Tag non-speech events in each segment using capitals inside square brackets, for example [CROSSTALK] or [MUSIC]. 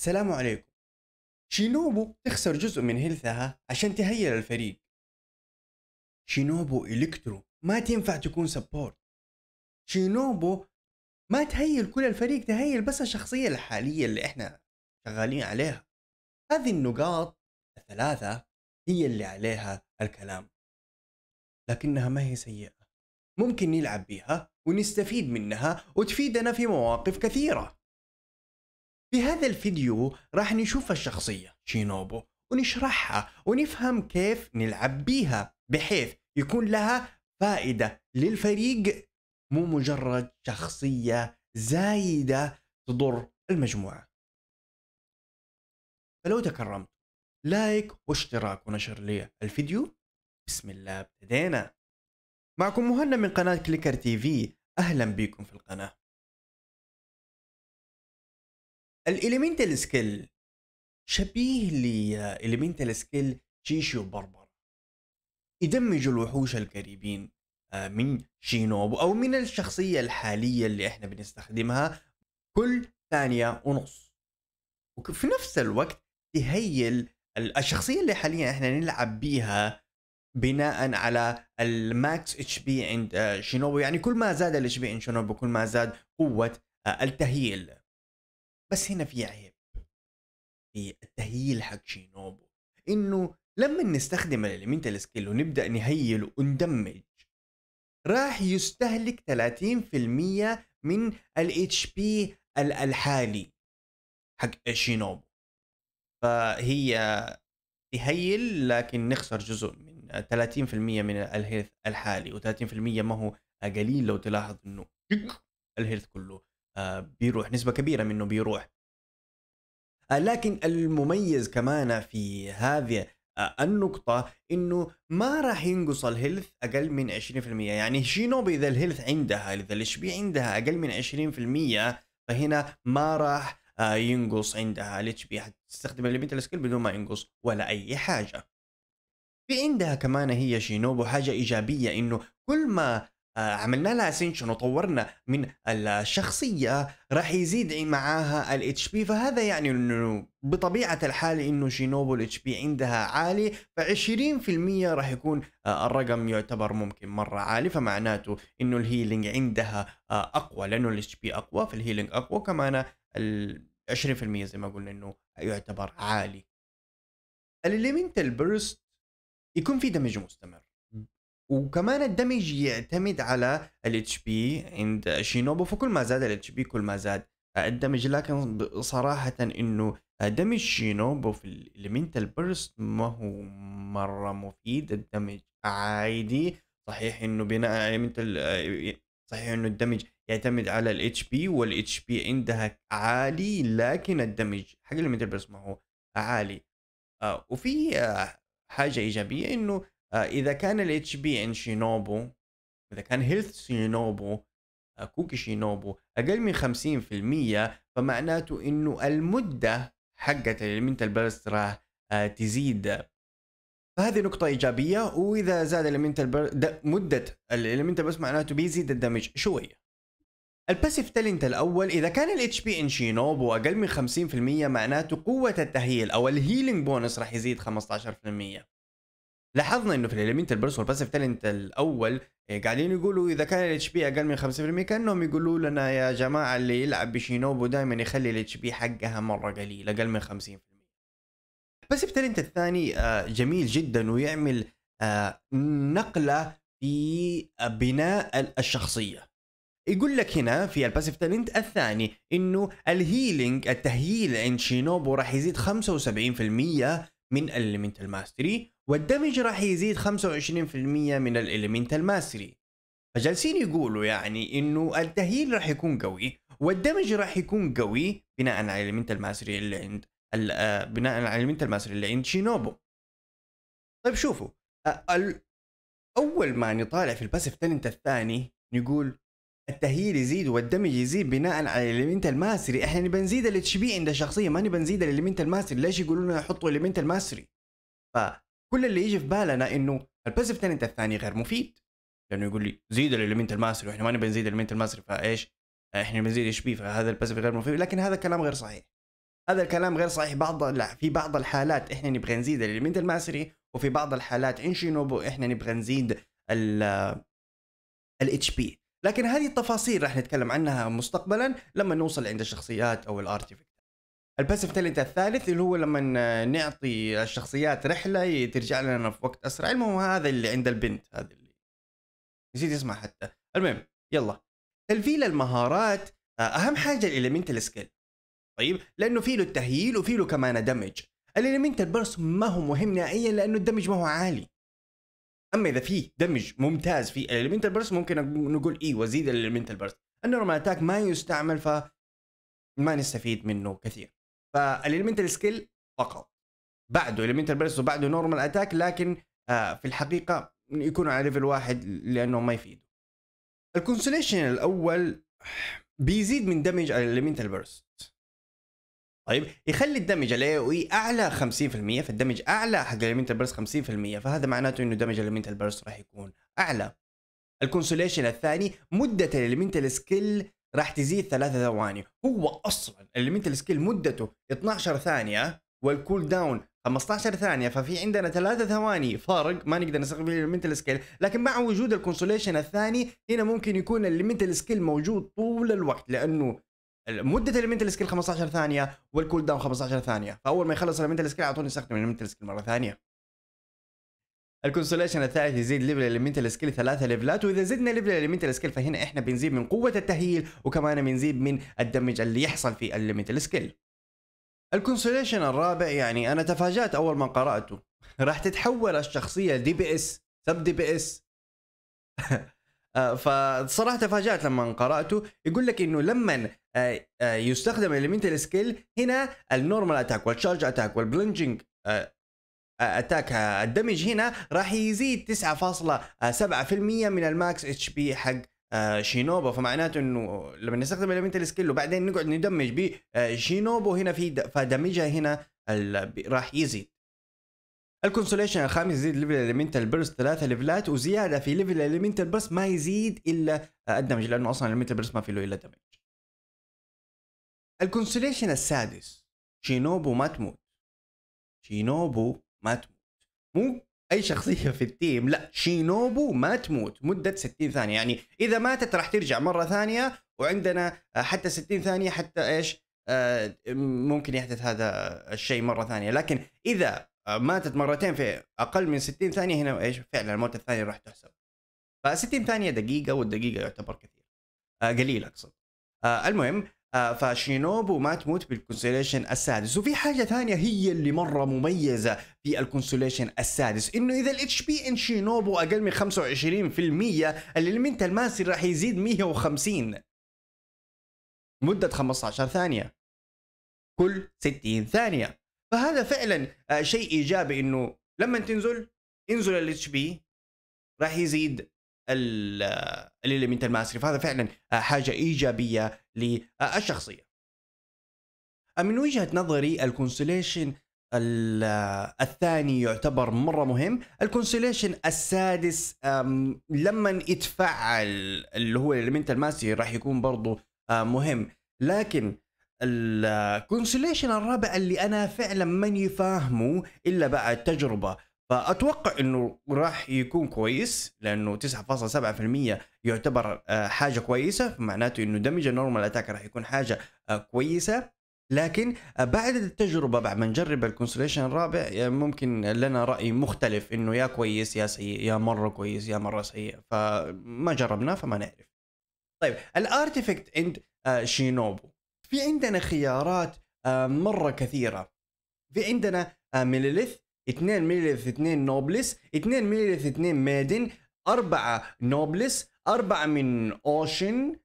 السلام عليكم. شينوبو تخسر جزء من هيلثها عشان تهيل الفريق شينوبو إلكترو ما تنفع تكون سبورت شينوبو ما تهيل كل الفريق تهيل بس الشخصية الحالية اللي إحنا شغالين عليها. هذه النقاط الثلاثة هي اللي عليها الكلام. لكنها ما هي سيئة. ممكن نلعب بها ونستفيد منها وتفيدنا في مواقف كثيرة. في هذا الفيديو راح نشوف الشخصية شينوبو ونشرحها ونفهم كيف نلعب بيها بحيث يكون لها فائدة للفريق. مو مجرد شخصية زايدة تضر المجموعة. فلو تكرمت like واشتراك ونشر لي الفيديو. بسم الله ابتدينا. معكم مهنا من قناة كليكر تي في أهلا بكم في القناة. ال elemental skill شبيه ل elemental skill تشيتشي وباربرا يدمج الوحوش القريبين آه، من شينوبو أو من الشخصية الحالية اللي إحنا بنستخدمها كل ثانية ونص. وفي نفس الوقت تهيل الشخصية اللي حاليا إحنا نلعب بيها بناء على ال Max HP عند آه، شينوبو يعني كل ما زاد ال HP عند شينوبو كل ما زاد قوة آه، التهييل. بس هنا في عيب. في التهييل حق شينوبو إنه لما نستخدم ال elemental skill ونبدأ نهيل وندمج راح يستهلك 30% من ال HP الحالي حق شينوبو. فهي تهيل لكن نخسر جزء من 30% من ال health الحالي و30% ما هو قليل لو تلاحظ إنه ال health كله. بيروح نسبة كبيرة منه بيروح. آه، لكن المميز كمان في هذه آه، النقطة إنه ما راح ينقص ال health أقل من 20% يعني شينوبو اذا ال health عندها؟ إذا ال HP عندها أقل من 20% فهنا ما راح ينقص عندها. الاتش بي؟ حتستخدم ال elemental skill بدون ما ينقص ولا أي حاجة. في عندها كمان هي شينوبو حاجة إيجابية إنه كل ما آه، عملنا لها ascension وطورنا من الشخصية راح يزيد معاها ال HP فهذا يعني إنه بطبيعة الحال إنه شينوبو ال HP عندها عالي ف 20% راح يكون آه، الرقم يعتبر ممكن مرة عالي فمعناته إنه ال healing عندها آه، أقوى لأنه ال HP أقوى فال healing أقوى كمان ال 20% زي ما قلنا إنه يعتبر عالي. ال elemental burst يكون في دمج مستمر. وكمان الدمج يعتمد على ال HP عند شينوبو فكل ما زاد ال HP كل ما زاد الدمج. لكن صراحة إنه دمج شينوبو في ال elemental burst ما هو مرة مفيد. الدمج عادي. صحيح إنه بناء على صحيح إنه الدمج يعتمد على الاتش بي والاتش بي عندها عالي لكن الدمج حق ال elemental burst ما هو عالي. آه، وفي آه، حاجة إيجابية إنه إذا كان ال HP عند شينوبو إذا كان health شينوبو آه، كوكي شينوبو أقل من 50% فمعناته إنه المدة حقت ال elemental burst راح آه، تزيد فهذه نقطة إيجابية وإذا زاد ال elemental مدة ال elemental burst معناته بيزيد الدمج شوية. ال passive talent الأول إذا كان ال HP عند شينوبو أقل من 50% معناته قوة التهييل أو ال healing bonus راح يزيد 15%. لاحظنا إنه في ال elemental burst وال passive talent الأول إيه، قاعدين يقولوا إذا كان ال HP أقل من 5% كأنهم يقولوا لنا يا جماعة اللي يلعب بشينوبو دائما يخلي ال HP حقها مرة قليل أقل من 50% ال passive talent الثاني آه، جميل جدا ويعمل آه، نقلة في بناء الشخصية. يقول لك هنا في ال passive talent الثاني إنه ال healing التهييل عند شينوبو راح يزيد 75% من ال elemental mastery والدمج راح يزيد 25% من ال elemental mastery فجالسين يقولوا يعني إنه التهييل راح يكون قوي والدمج راح يكون قوي بناء على ال elemental mastery اللي عند آه، بناء على ال elemental mastery اللي عند شينوبو. طيب شوفوا أول ما نطالع في ال passive talent الثاني نقول التهييل يزيد والدمج يزيد بناء على ال elemental mastery إحنا نبى نزيد ال HP عند الشخصيه ما نبى نزيد ال elemental mastery ليش يقولوا لنا حطوا ال elemental mastery فكل اللي يجي في بالنا إنه ال passive talent الثاني غير مفيد. لأنه يقول لي زيد ال elemental mastery وإحنا ما نبي نزيد ال elemental mastery فايش إحنا بنزيد HP؟ فهذا ال passive غير مفيد. لكن هذا كلام غير صحيح. هذا الكلام غير صحيح. بعض لا في بعض الحالات إحنا نبغى نزيد ال elemental mastery وفي بعض الحالات عند شينوبو إحنا نبغى نزيد ال ال HP لكن هذه التفاصيل راح نتكلم عنها مستقبلا لما نوصل عند الشخصيات أو ال artifact ال passive talent الثالث اللي هو لما نعطي الشخصيات رحلة ترجع لنا في وقت أسرع. المهم هذا اللي عند البنت هذا اللي نسيت اسمها حتى. المهم يلا. تلفيل المهارات أهم حاجة ال elemental skill طيب؟ لأنه في له التهييل وفي له كمان دمج ال elemental burst ما هو مهم نهائيا لأنه الدمج ما هو عالي. أما إذا في دمج ممتاز في ال elemental burst ممكن نقول اي وزيد ال elemental burst ال normal attack ما يستعمل ف ما نستفيد منه كثير. فال elemental skill فقط. بعده elemental burst وبعده normal attack لكن آه في الحقيقة يكونوا على level واحد لأنه ما يفيدوا ال constellation الأول بيزيد من دمج ال elemental burst طيب يخلي الدمج ال AOE اعلى 50% فالدمج أعلى حق ال elemental burst 50% فهذا معناته إنه دمج ال elemental burst راح يكون أعلى. ال constellation الثاني مدة ال elemental skill راح تزيد ثلاثة ثواني. هو أصلا ال elemental skill مدته 12 ثانية وال cooldown 15 ثانية ففي عندنا ثلاثة ثواني فارق ما نقدر نستخدم فيه ال elemental skill لكن مع وجود ال constellation الثاني هنا ممكن يكون ال elemental skill موجود طول الوقت لأنه مدة ال elemental skill 15 ثانية وال cooldown 15 ثانية. فأول ما يخلص ال elemental skill اعطوني استخدم ال elemental skill مرة ثانية. ال constellation الثالث يزيد level ال elemental skill ثلاثة ليفلات وإذا زدنا level ال elemental skill فهنا إحنا بنزيد من قوة التهييل وكمان بنزيد من الدمج اللي يحصل في ال elemental skill ال constellation الرابع يعني أنا تفاجأت أول ما قرأته. راح تتحول الشخصية دي بي إس سب دي بي إس. [LAUGHS] فصراحه تفاجأت لما قرأته. يقول لك إنه لما آه، آه، يستخدم ال elemental skill هنا ال normal attack وال charge attack وال plunging attack. الدمج هنا راح يزيد 9.7% من ال max HP حق آه، شينوبو. فمعناته إنه لما نستخدم ال elemental skill وبعدين نقعد ندمج بشينوبو هنا في فدمجها هنا راح يزيد. ال constellation الخامس يزيد level ال elemental burst ثلاثة ليفلات وزيادة في level ال elemental burst ما يزيد إلا الدمج لأنه أصلا ال elemental burst ما في له إلا دمج ال constellation السادس شينوبو ما تموت. شينوبو ما تموت. مو أي شخصية في ال team لا شينوبو ما تموت مدة 60 ثانية. يعني إذا ماتت راح ترجع مرة ثانية وعندنا حتى 60 ثانية حتى إيش آه ممكن يحدث هذا الشيء مرة ثانية. لكن إذا ماتت مرتين في أقل من 60 ثانية هنا إيش فعلا الموت الثاني راح تحسب. ف 60 ثانية دقيقة والدقيقة يعتبر كثير. آه قليل أقصد. آه المهم فشينوبو ما تموت بال constellation السادس. وفي حاجة ثانية هي اللي مرة مميزة في ال constellation السادس إنه إذا ال HP عند شينوبو أقل من 25% ال elemental mastery راح يزيد 150 مدة 15 ثانية. كل 60 ثانية. فهذا فعلا آه، شيء إيجابي إنه لما تنزل انزل ال HP راح يزيد ال elemental mastery فهذا فعلا حاجة إيجابية للشخصية. من وجهة نظري ال constellation الثاني يعتبر مرة مهم. ال constellation السادس لما يتفعل اللي هو ال elemental mastery راح يكون برضه آه، مهم. لكن ال constellation الرابع اللي أنا فعلا ماني فاهمه إلا بعد تجربه فأتوقع إنه راح يكون كويس لأنه 9.7% يعتبر آه، حاجة كويسة معناته إنه damage ال normal attack راح يكون حاجة آه، كويسة. لكن آه، بعد التجربة بعد ما نجرب ال constellation الرابع ممكن لنا رأي مختلف إنه يا كويس يا سيء يا مرة كويس يا مرة سيء فما جربناه فما نعرف. طيب ال artifact عند شينوبو. في عندنا خيارات مرة كثيرة. في عندنا Millelith 2 Millelith 2 Noblesse 2 Millelith 2 Maiden 4 Noblesse 4 من Ocean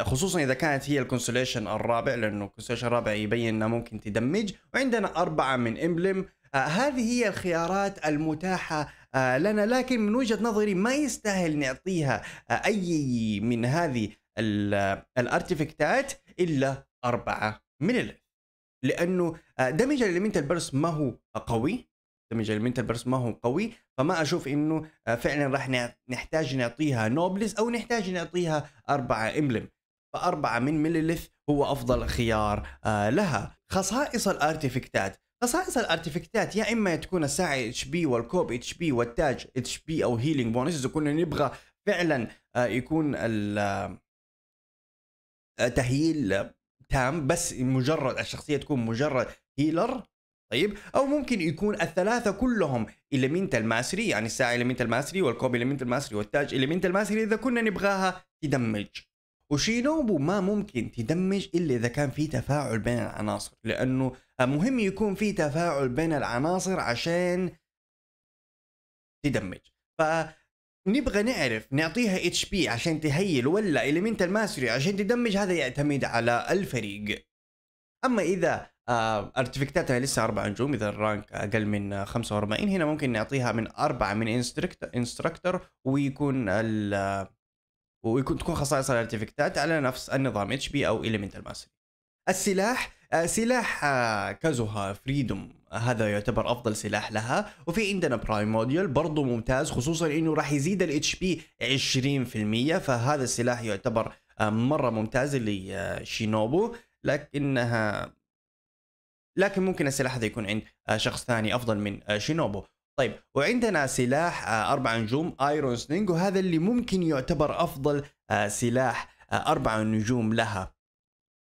خصوصا إذا كانت هي ال constellation الرابع لأنه ال constellation الرابع يبين إنها ممكن تدمج. وعندنا أربعة من Emblem آه هذه هي الخيارات المتاحة آه لنا لكن من وجهة نظري ما يستاهل نعطيها آه أي من هذه ال artifact ات إلا أربعة من لأنه آه damage ال elemental burst ما هو قوي. damage elemental burst ما هو قوي فما أشوف إنه آه، فعلا راح نحتاج نعطيها Noblesse أو نحتاج نعطيها أربعة Emblem. فأربعة من Millelith هو أفضل خيار آه لها. خصائص الارتيفكتات خصائص الارتيفكتات يا إما تكون الساعة HP والكوب HP والتاج HP أو healing bonus اذا كنا نبغى فعلا آه، يكون التهييل تام بس مجرد الشخصية تكون مجرد healer. طيب؟ أو ممكن يكون الثلاثة كلهم elemental mastery يعني الساعة elemental mastery والكوب elemental mastery والتاج elemental mastery إذا كنا نبغاها تدمج. وشينوبو ما ممكن تدمج إلا إذا كان في تفاعل بين العناصر لأنه مهم يكون في تفاعل بين العناصر عشان تدمج. ف نبغى نعرف نعطيها HP عشان تهيل ولا elemental mastery عشان تدمج هذا يعتمد على الفريق. أما إذا artifact اتها لسه أربع نجوم إذا ال rank أقل من 45 هنا ممكن نعطيها من أربعة من Instructor ويكون ال ويكون تكون خصائص ال artifact ات على نفس النظام HP أو elemental mastery السلاح آه سلاح آه كازوها Freedom هذا يعتبر أفضل سلاح لها. وفي عندنا Primordial برضه ممتاز خصوصا إنه راح يزيد ال HP 20% فهذا السلاح يعتبر آه مرة ممتاز لشينوبو لكنها لكن ممكن السلاح هذا يكون عند آه، شخص ثاني أفضل من آه، شينوبو. طيب وعندنا سلاح آه، أربع نجوم Iron Sting وهذا اللي ممكن يعتبر أفضل سلاح أربع نجوم لها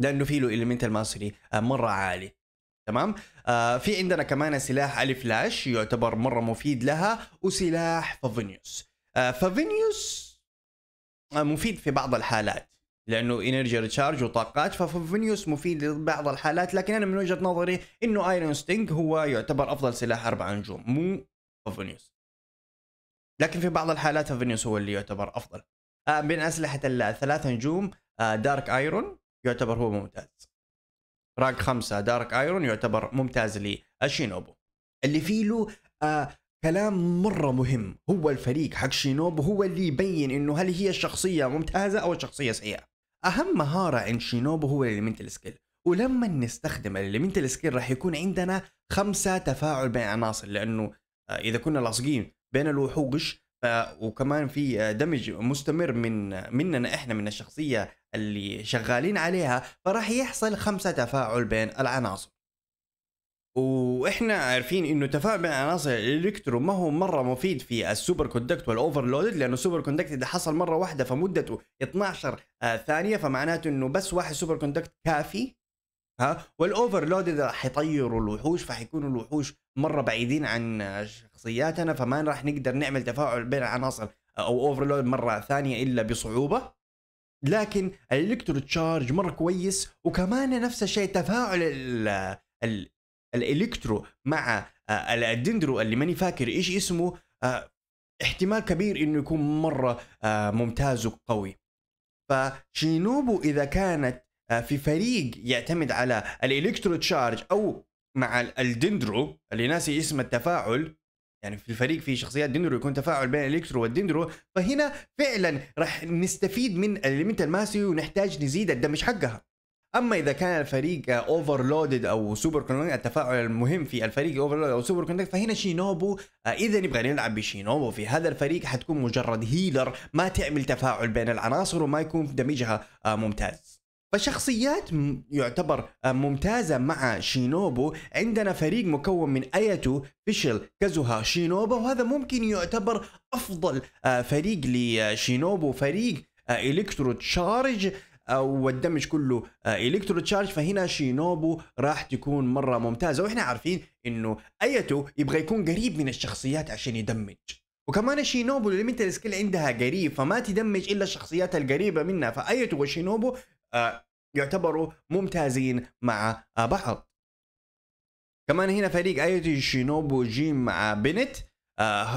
لأنه فيه له elemental mastery مرة عالي. تمام؟ آه في عندنا كمان سلاح Alley Flash يعتبر مرة مفيد لها وسلاح Favonius آه Favonius آه مفيد في بعض الحالات. لأنه energy recharge وطاقات ف Favonius مفيد لبعض الحالات لكن أنا من وجهة نظري إنه Iron Sting هو يعتبر أفضل سلاح أربع نجوم مو Favonius لكن في بعض الحالات Favonius هو اللي يعتبر أفضل. آه بين أسلحة الثلاث نجوم آه Dark Iron يعتبر هو ممتاز. rank خمسة Dark Iron يعتبر ممتاز للشينوبو اللي فيه له آه كلام مرة مهم. هو الفريق حق شينوبو هو اللي يبين إنه هل هي الشخصية ممتازة أو الشخصية سيئة. أهم مهارة عند شينوبو هو ال elemental skill ولما نستخدم ال elemental skill راح يكون عندنا خمسة تفاعل بين عناصر لأنه آه إذا كنا لاصقين بين الوحوش وكمان في دمج مستمر من مننا إحنا من الشخصية اللي شغالين عليها فراح يحصل خمسة تفاعل بين العناصر. وإحنا عارفين انه تفاعل بين عناصر ال Electro ما هو مرة مفيد في ال superconduct وال overload لأنه ال superconduct إذا حصل مرة واحدة فمدته 12 ثانية فمعناته إنه بس واحد superconduct كافي ها؟ وال overload اذا راح يطيروا الوحوش فحيكونوا الوحوش مرة بعيدين عن شخصياتنا فما راح نقدر نعمل تفاعل بين العناصر أو overload مرة ثانية إلا بصعوبة. لكن ال electro-charged مرة كويس وكمان نفس الشيء تفاعل ال ال Electro مع ال Dendro اللي ماني فاكر إيش اسمه احتمال كبير إنه يكون مرة ممتاز وقوي. فشينوبو إذا كانت في فريق يعتمد على ال electro-charged أو مع ال Dendro اللي ناسي اسم التفاعل يعني في الفريق في شخصيات Dendro يكون تفاعل بين ال Electro وال Dendro فهنا فعلا راح نستفيد من ال elemental mastery ونحتاج نزيد ال damage حقها. أما إذا كان الفريق overloaded أو superconduct التفاعل المهم في الفريق overload أو superconduct فهنا شينوبو إذا نبغى نلعب بشينوبو في هذا الفريق حتكون مجرد healer ما تعمل تفاعل بين العناصر وما يكون damage ها آه، ممتاز. فشخصيات يعتبر آه، ممتازة مع شينوبو. عندنا فريق مكون من أياتو فيشل كازوها شينوبو. وهذا ممكن يعتبر أفضل آه، فريق لشينوبو. فريق electro charge وال damage كله electro charge فهنا شينوبو راح تكون مرة ممتازة. وإحنا عارفين إنه اياتو يبغى يكون قريب من الشخصيات عشان يدمج. وكمان شينوبو ال elemental skill عندها قريب فما تدمج إلا الشخصيات القريبة منها. فأيتو وشينوبو آه، يعتبروا ممتازين مع آه، بعض. كمان هنا فريق ايوتي شينوبو جيم مع بنت آه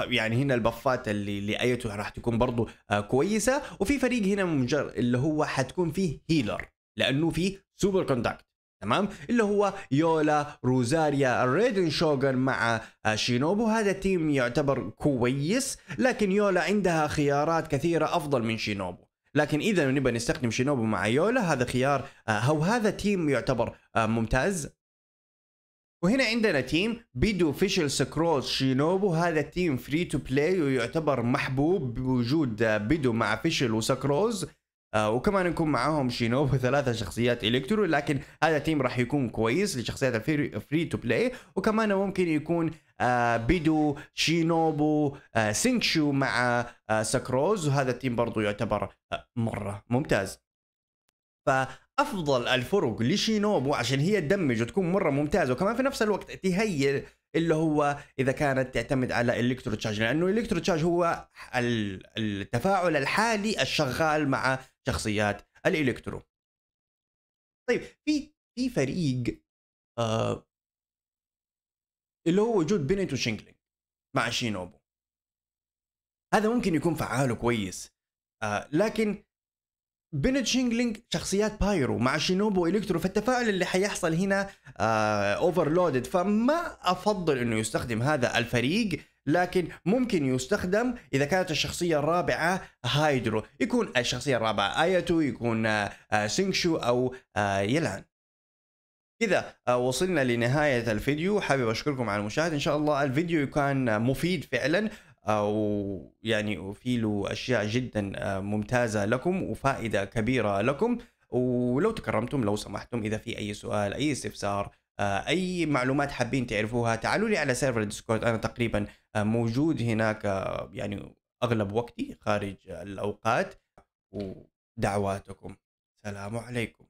يعني هنا البفات اللي لايتو راح تكون برضو آه كويسة. وفي فريق هنا مجرد اللي هو حتكون فيه healer لأنه فيه superconduct تمام؟ اللي هو يولا روزاريا الريدن شوغن مع آه، شينوبو. هذا team يعتبر كويس لكن يولا عندها خيارات كثيرة أفضل من شينوبو. لكن إذا نبغى نستخدم شينوبو مع يولا هذا خيار أو آه، هذا team يعتبر آه، ممتاز. وهنا عندنا team بيدو فيشل سكروز شينوبو هذا team free to play ويعتبر محبوب بوجود بيدو مع فيشل وسكروز آه وكمان يكون معاهم شينوبو وثلاثة [LAUGHS] شخصيات electro لكن هذا ال team راح يكون كويس لشخصيات ال free to play وكمان ممكن يكون آه بيدو شينوبو آه سينكشو مع آه سكروز وهذا ال team برضو يعتبر آه مرة ممتاز. فافضل الفرق لشينوبو عشان هي تدمج وتكون مرة ممتازة وكمان في نفس الوقت تهيئ اللي هو إذا كانت تعتمد على electro charge لأنه electro charge هو التفاعل الحالي الشغال مع شخصيات ال electro. طيب في في فريق آه اللي هو وجود بينت وشينكلينج مع شينوبو هذا ممكن يكون فعاله كويس آه لكن بينت شينجلينج شخصيات pyro مع شينوبو electro فالتفاعل اللي حيحصل هنا آه overloaded فما أفضل إنه يستخدم هذا الفريق لكن ممكن يستخدم إذا كانت الشخصية الرابعة hydro. يكون الشخصية الرابعة آياتو يكون آه سينكشو أو آه يلان كذا آه وصلنا لنهاية الفيديو. حابب أشكركم على المشاهدة. إن شاء الله الفيديو كان مفيد فعلا. أو يعني وفي له أشياء جدا آه، ممتازة لكم وفائدة كبيرة لكم. ولو تكرمتم لو سمحتم إذا في أي سؤال أي استفسار آه، أي معلومات حابين تعرفوها تعالوا لي على server ال Discord أنا تقريبا آه، موجود هناك يعني أغلب وقتي خارج الأوقات. ودعواتكم. سلام عليكم.